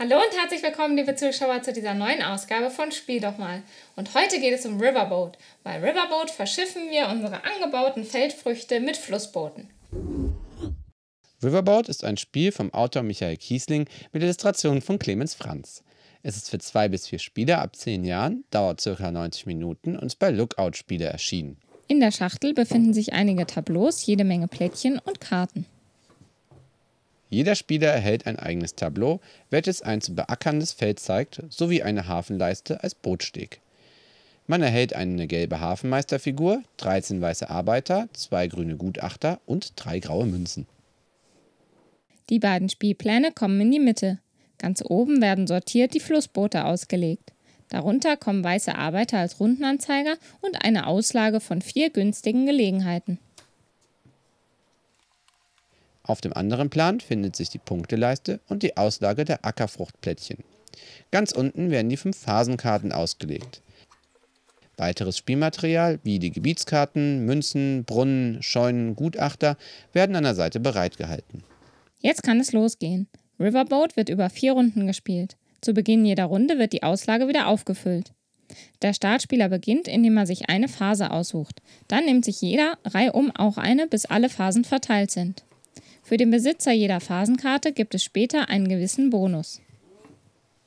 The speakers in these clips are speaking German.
Hallo und herzlich willkommen, liebe Zuschauer, zu dieser neuen Ausgabe von Spiel doch mal. Und heute geht es um Riverboat. Bei Riverboat verschiffen wir unsere angebauten Feldfrüchte mit Flussbooten. Riverboat ist ein Spiel vom Autor Michael Kiesling mit Illustrationen von Clemens Franz. Es ist für zwei bis vier Spieler ab zehn Jahren, dauert ca. 90 Minuten und ist bei Lookout Spiele erschienen. In der Schachtel befinden sich einige Tableaus, jede Menge Plättchen und Karten. Jeder Spieler erhält ein eigenes Tableau, welches ein zu beackerndes Feld zeigt, sowie eine Hafenleiste als Bootsteg. Man erhält eine gelbe Hafenmeisterfigur, 13 weiße Arbeiter, zwei grüne Gutachter und drei graue Münzen. Die beiden Spielpläne kommen in die Mitte. Ganz oben werden sortiert die Flussboote ausgelegt. Darunter kommen weiße Arbeiter als Rundenanzeiger und eine Auslage von vier günstigen Gelegenheiten. Auf dem anderen Plan findet sich die Punkteleiste und die Auslage der Ackerfruchtplättchen. Ganz unten werden die fünf Phasenkarten ausgelegt. Weiteres Spielmaterial wie die Gebietskarten, Münzen, Brunnen, Scheunen, Gutachter werden an der Seite bereitgehalten. Jetzt kann es losgehen. Riverboat wird über vier Runden gespielt. Zu Beginn jeder Runde wird die Auslage wieder aufgefüllt. Der Startspieler beginnt, indem er sich eine Phase aussucht. Dann nimmt sich jeder reihum auch eine, bis alle Phasen verteilt sind. Für den Besitzer jeder Phasenkarte gibt es später einen gewissen Bonus.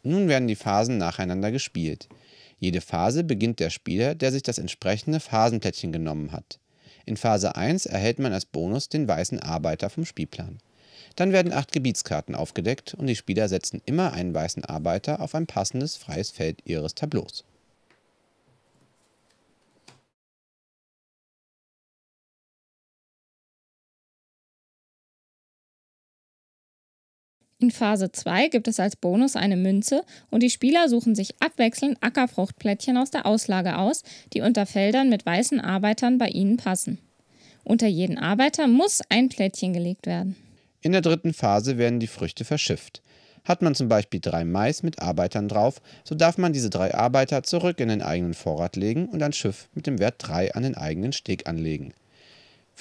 Nun werden die Phasen nacheinander gespielt. Jede Phase beginnt der Spieler, der sich das entsprechende Phasenplättchen genommen hat. In Phase 1 erhält man als Bonus den weißen Arbeiter vom Spielplan. Dann werden acht Gebietskarten aufgedeckt und die Spieler setzen immer einen weißen Arbeiter auf ein passendes freies Feld ihres Tableaus. In Phase 2 gibt es als Bonus eine Münze und die Spieler suchen sich abwechselnd Ackerfruchtplättchen aus der Auslage aus, die unter Feldern mit weißen Arbeitern bei ihnen passen. Unter jeden Arbeiter muss ein Plättchen gelegt werden. In der dritten Phase werden die Früchte verschifft. Hat man zum Beispiel drei Mais mit Arbeitern drauf, so darf man diese drei Arbeiter zurück in den eigenen Vorrat legen und ein Schiff mit dem Wert 3 an den eigenen Steg anlegen.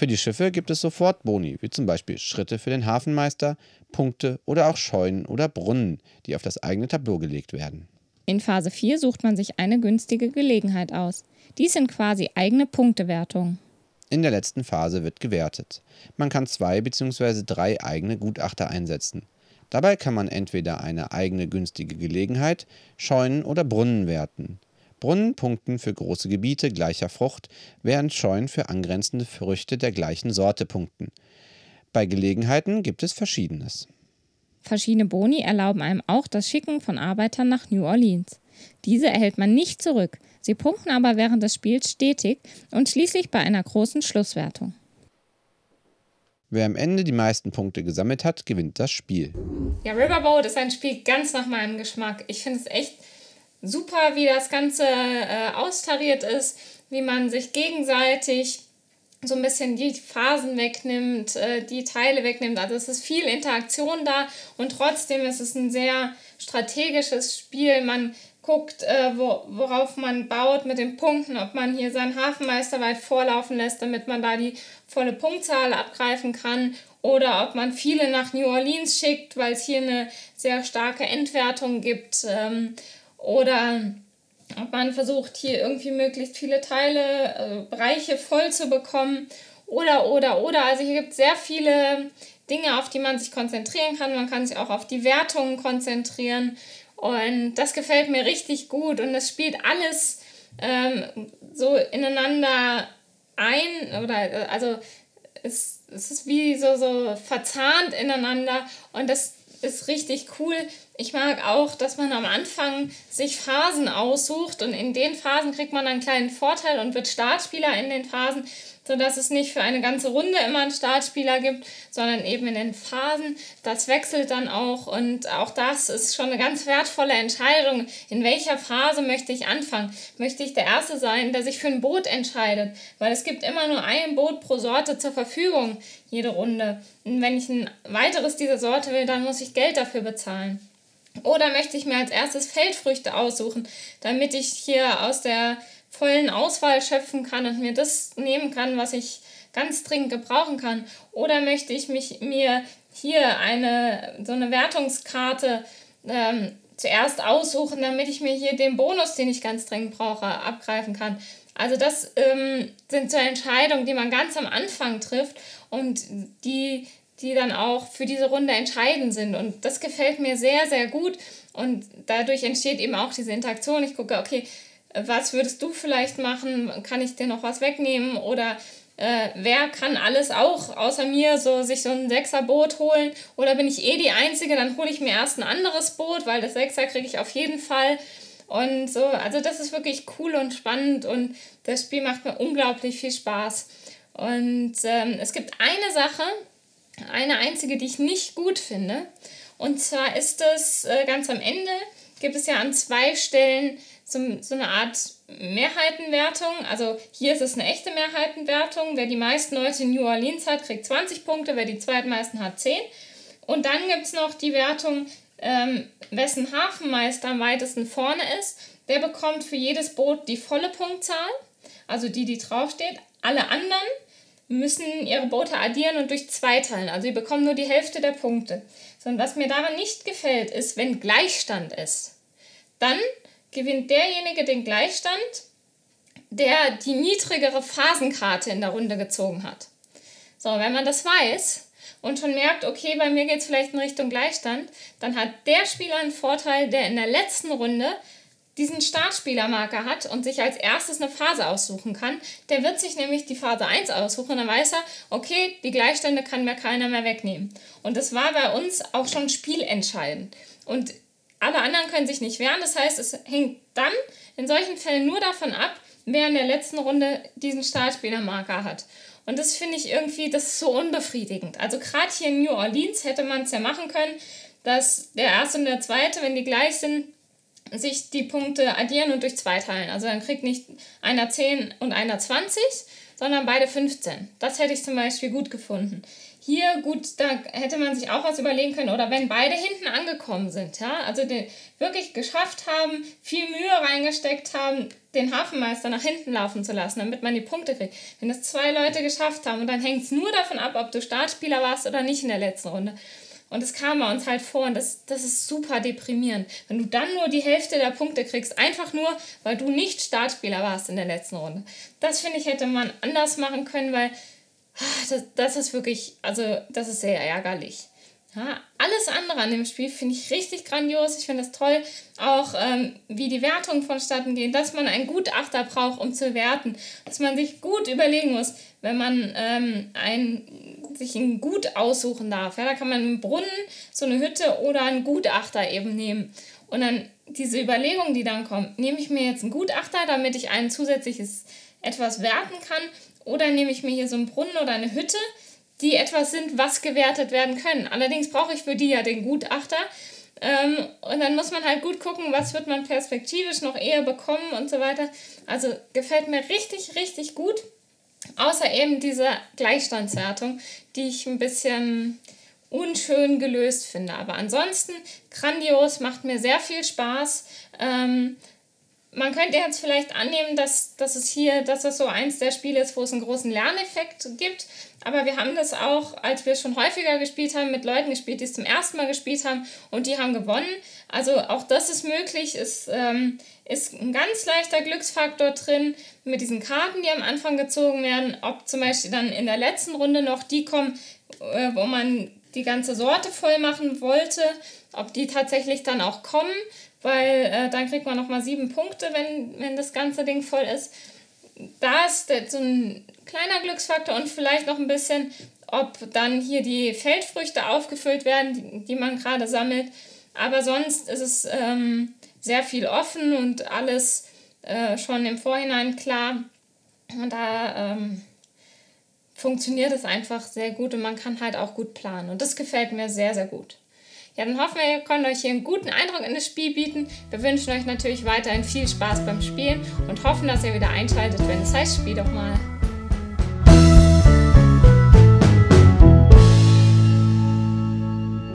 Für die Schiffe gibt es sofort Boni, wie zum Beispiel Schritte für den Hafenmeister, Punkte oder auch Scheunen oder Brunnen, die auf das eigene Tableau gelegt werden. In Phase 4 sucht man sich eine günstige Gelegenheit aus. Dies sind quasi eigene Punktewertungen. In der letzten Phase wird gewertet. Man kann zwei bzw. drei eigene Gutachter einsetzen. Dabei kann man entweder eine eigene günstige Gelegenheit, Scheunen oder Brunnen werten. Brunnen punkten für große Gebiete gleicher Frucht, während Scheunen für angrenzende Früchte der gleichen Sorte punkten. Bei Gelegenheiten gibt es Verschiedenes. Verschiedene Boni erlauben einem auch das Schicken von Arbeitern nach New Orleans. Diese erhält man nicht zurück, sie punkten aber während des Spiels stetig und schließlich bei einer großen Schlusswertung. Wer am Ende die meisten Punkte gesammelt hat, gewinnt das Spiel. Ja, Riverboat ist ein Spiel ganz nach meinem Geschmack. Ich finde es echt super, wie das Ganze äh, austariert ist, wie man sich gegenseitig so ein bisschen die Phasen wegnimmt, äh, die Teile wegnimmt. Also es ist viel Interaktion da und trotzdem ist es ein sehr strategisches Spiel. Man guckt, äh, wo, worauf man baut mit den Punkten, ob man hier seinen Hafenmeister weit vorlaufen lässt, damit man da die volle Punktzahl abgreifen kann oder ob man viele nach New Orleans schickt, weil es hier eine sehr starke Entwertung gibt. Ähm, oder ob man versucht, hier irgendwie möglichst viele Teile, äh, Bereiche voll zu bekommen. Oder, oder, oder. Also hier gibt es sehr viele Dinge, auf die man sich konzentrieren kann. Man kann sich auch auf die Wertungen konzentrieren. Und das gefällt mir richtig gut. Und es spielt alles ähm, so ineinander ein. Oder also es, es ist wie so, so verzahnt ineinander. Und das ist richtig cool. Ich mag auch, dass man am Anfang sich Phasen aussucht und in den Phasen kriegt man einen kleinen Vorteil und wird Startspieler in den Phasen sodass es nicht für eine ganze Runde immer einen Startspieler gibt, sondern eben in den Phasen. Das wechselt dann auch und auch das ist schon eine ganz wertvolle Entscheidung. In welcher Phase möchte ich anfangen? Möchte ich der Erste sein, der sich für ein Boot entscheidet? Weil es gibt immer nur ein Boot pro Sorte zur Verfügung, jede Runde. Und wenn ich ein weiteres dieser Sorte will, dann muss ich Geld dafür bezahlen. Oder möchte ich mir als erstes Feldfrüchte aussuchen, damit ich hier aus der vollen Auswahl schöpfen kann und mir das nehmen kann, was ich ganz dringend gebrauchen kann? Oder möchte ich mich, mir hier eine, so eine Wertungskarte ähm, zuerst aussuchen, damit ich mir hier den Bonus, den ich ganz dringend brauche, abgreifen kann. Also das ähm, sind so Entscheidungen, die man ganz am Anfang trifft und die, die dann auch für diese Runde entscheidend sind. Und das gefällt mir sehr, sehr gut. Und dadurch entsteht eben auch diese Interaktion. Ich gucke, okay, was würdest du vielleicht machen? Kann ich dir noch was wegnehmen? Oder äh, wer kann alles auch außer mir so sich so ein Sechser-Boot holen? Oder bin ich eh die Einzige? Dann hole ich mir erst ein anderes Boot, weil das Sechser kriege ich auf jeden Fall. Und so, also das ist wirklich cool und spannend und das Spiel macht mir unglaublich viel Spaß. Und ähm, es gibt eine Sache, eine einzige, die ich nicht gut finde. Und zwar ist es äh, ganz am Ende, gibt es ja an zwei Stellen so, so eine Art Mehrheitenwertung. Also hier ist es eine echte Mehrheitenwertung. Wer die meisten Leute in New Orleans hat, kriegt 20 Punkte, wer die zweitmeisten hat, 10. Und dann gibt es noch die Wertung, ähm, wessen Hafenmeister am weitesten vorne ist. Der bekommt für jedes Boot die volle Punktzahl, also die, die draufsteht. Alle anderen müssen ihre Boote addieren und durch zwei teilen. Also sie bekommen nur die Hälfte der Punkte. Sondern was mir daran nicht gefällt, ist, wenn Gleichstand ist. Dann gewinnt derjenige den Gleichstand, der die niedrigere Phasenkarte in der Runde gezogen hat. So, wenn man das weiß und schon merkt, okay, bei mir geht es vielleicht in Richtung Gleichstand, dann hat der Spieler einen Vorteil, der in der letzten Runde diesen Startspielermarker hat und sich als erstes eine Phase aussuchen kann. Der wird sich nämlich die Phase 1 aussuchen, dann weiß er, okay, die Gleichstände kann mir keiner mehr wegnehmen. Und das war bei uns auch schon spielentscheidend. Und alle anderen können sich nicht wehren. Das heißt, es hängt dann in solchen Fällen nur davon ab, wer in der letzten Runde diesen Startspielermarker hat. Und das finde ich irgendwie, das ist so unbefriedigend. Also gerade hier in New Orleans hätte man es ja machen können, dass der erste und der zweite, wenn die gleich sind, sich die Punkte addieren und durch zwei teilen. Also dann kriegt nicht einer 10 und einer 20, sondern beide 15. Das hätte ich zum Beispiel gut gefunden. Hier, gut, da hätte man sich auch was überlegen können. Oder wenn beide hinten angekommen sind, ja, also den wirklich geschafft haben, viel Mühe reingesteckt haben, den Hafenmeister nach hinten laufen zu lassen, damit man die Punkte kriegt. Wenn das zwei Leute geschafft haben und dann hängt es nur davon ab, ob du Startspieler warst oder nicht in der letzten Runde. Und das kam bei uns halt vor und das, das ist super deprimierend. Wenn du dann nur die Hälfte der Punkte kriegst, einfach nur, weil du nicht Startspieler warst in der letzten Runde. Das finde ich, hätte man anders machen können, weil das, das ist wirklich, also das ist sehr ärgerlich. Ja, alles andere an dem Spiel finde ich richtig grandios. Ich finde es toll, auch ähm, wie die Wertungen vonstatten gehen, dass man einen Gutachter braucht, um zu werten, dass man sich gut überlegen muss, wenn man ähm, ein, sich ein Gut aussuchen darf. Ja, da kann man einen Brunnen, so eine Hütte oder einen Gutachter eben nehmen. Und dann diese Überlegung, die dann kommt, nehme ich mir jetzt einen Gutachter, damit ich ein zusätzliches etwas werten kann oder nehme ich mir hier so einen Brunnen oder eine Hütte, die etwas sind, was gewertet werden können. Allerdings brauche ich für die ja den Gutachter. Ähm, und dann muss man halt gut gucken, was wird man perspektivisch noch eher bekommen und so weiter. Also gefällt mir richtig, richtig gut. Außer eben diese Gleichstandswertung, die ich ein bisschen unschön gelöst finde. Aber ansonsten grandios, macht mir sehr viel Spaß. Ähm, man könnte jetzt vielleicht annehmen, dass, dass es hier, dass es so eins der Spiele ist, wo es einen großen Lerneffekt gibt. Aber wir haben das auch, als wir schon häufiger gespielt haben, mit Leuten gespielt, die es zum ersten Mal gespielt haben und die haben gewonnen. Also auch das ist möglich. Es ähm, ist ein ganz leichter Glücksfaktor drin mit diesen Karten, die am Anfang gezogen werden. Ob zum Beispiel dann in der letzten Runde noch die kommen, äh, wo man die ganze Sorte voll machen wollte, ob die tatsächlich dann auch kommen weil äh, dann kriegt man nochmal sieben Punkte, wenn, wenn das ganze Ding voll ist. Da ist so ein kleiner Glücksfaktor und vielleicht noch ein bisschen, ob dann hier die Feldfrüchte aufgefüllt werden, die, die man gerade sammelt. Aber sonst ist es ähm, sehr viel offen und alles äh, schon im Vorhinein klar. Und da ähm, funktioniert es einfach sehr gut und man kann halt auch gut planen. Und das gefällt mir sehr, sehr gut. Ja, dann hoffen wir, ihr könnt euch hier einen guten Eindruck in das Spiel bieten. Wir wünschen euch natürlich weiterhin viel Spaß beim Spielen und hoffen, dass ihr wieder einschaltet, wenn es heißt, spiel doch mal.